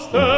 Faustin.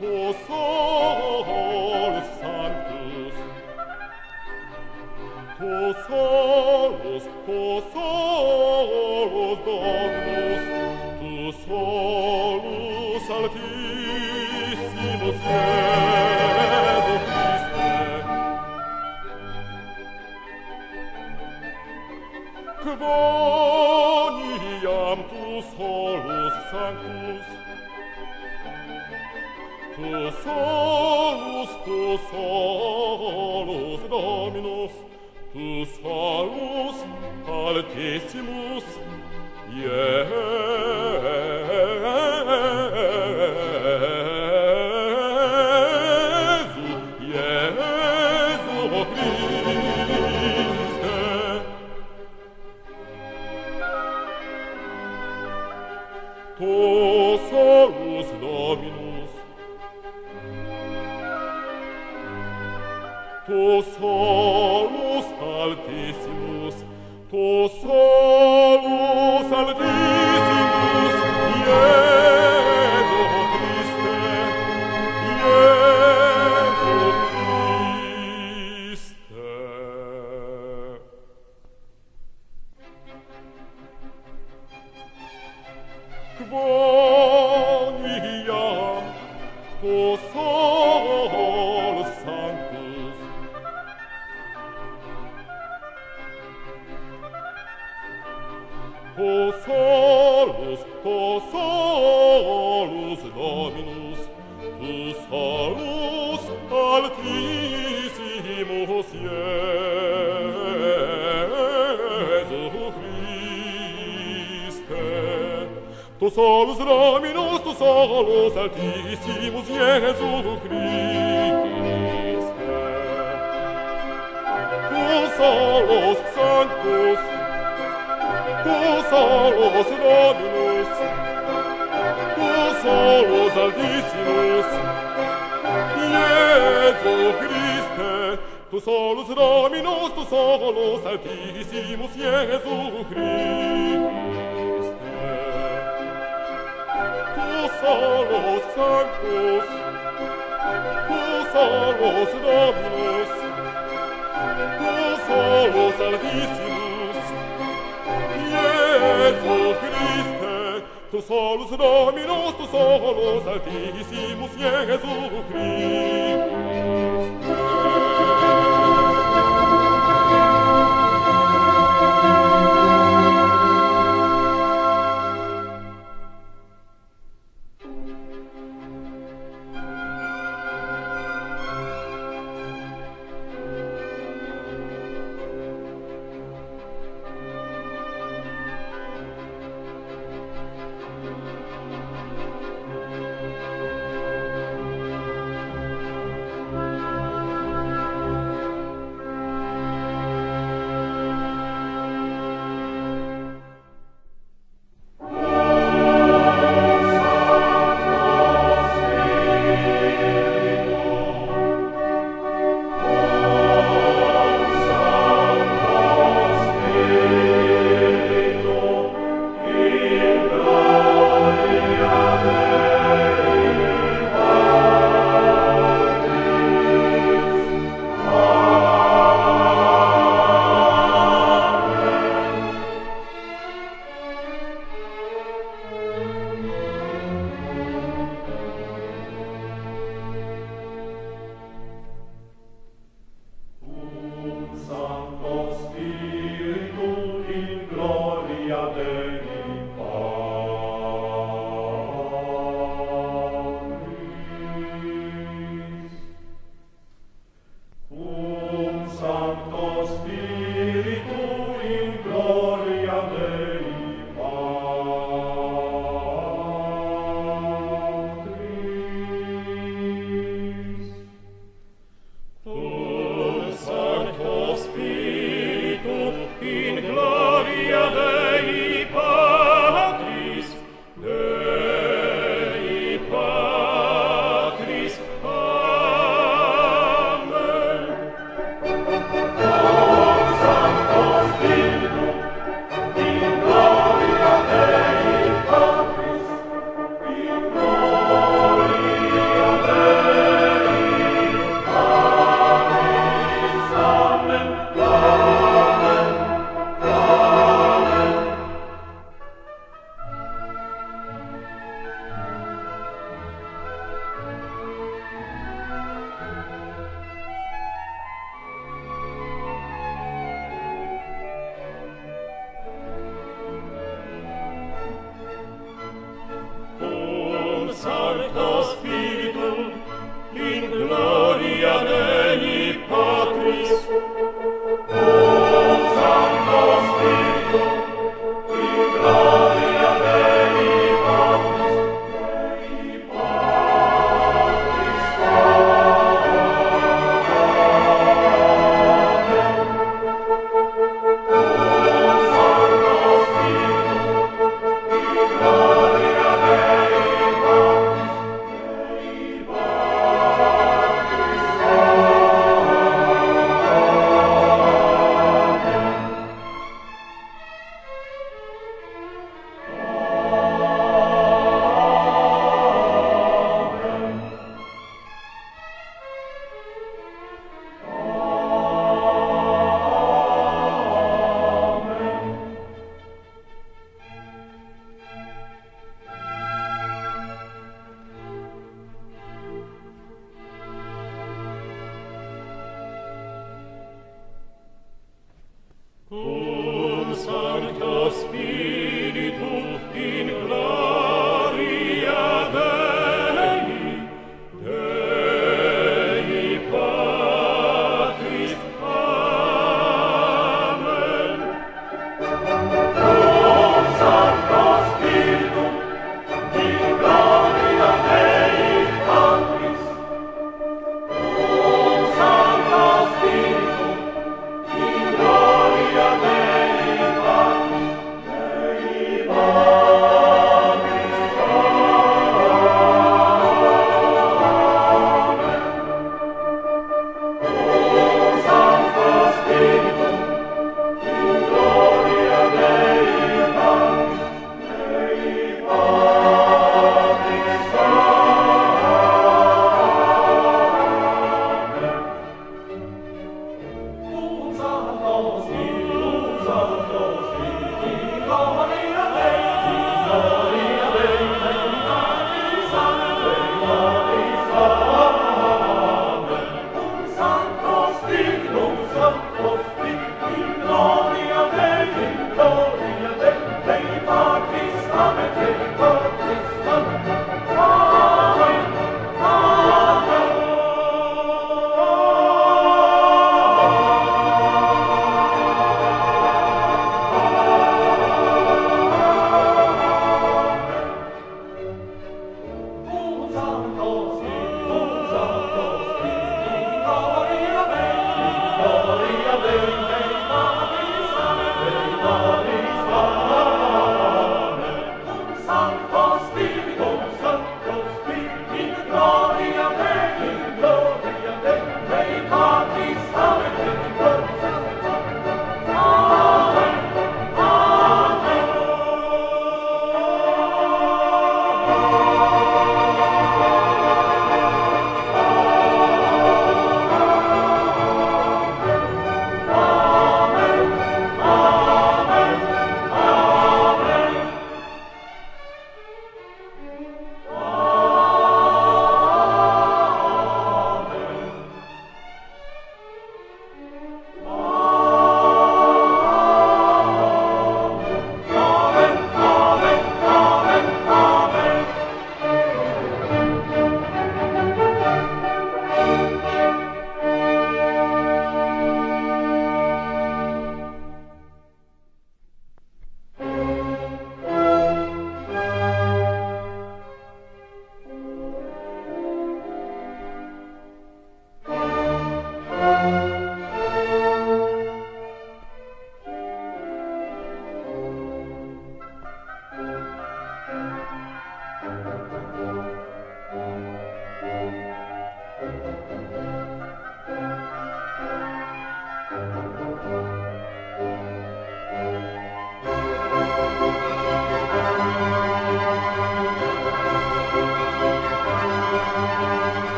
我送 solus Dominus, tu solus altissimus Jesu Christe. Tu solus Sanctus, tu solus Dominus, tu solus altissimus Jesu Christe. Tu solus Dominus, tu solus altissimus Jesu Christe. solus sanctus, tu solus Dominus, tu solus altissimus, Iesu Christe, tu solus Dominus, tu solus altissimus, Iesu Christe.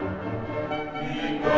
E